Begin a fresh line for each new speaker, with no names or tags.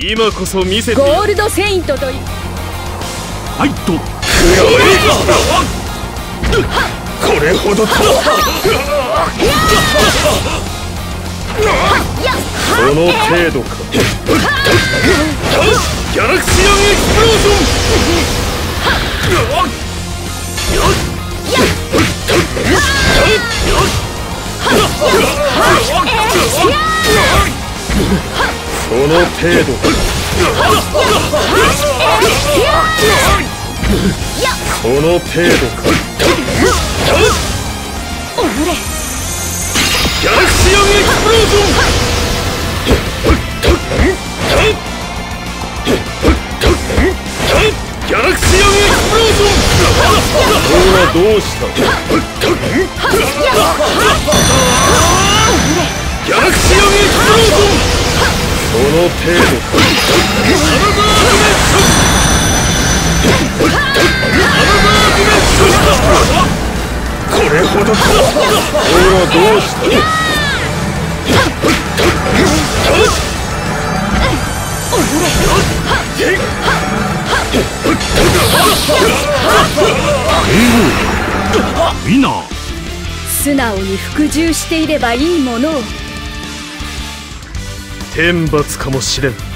今こそ見せて
ゴールドセイントとい
ファイト
これほどとその程度か。ギャラクシアンエクスプロージョン。その程度。この程度か。 Galaxian Explosion Galaxian Explosion。これはどうした？の程度これほどかこれはどうした
素直に服従していればいいものを。
天罰かもしれん。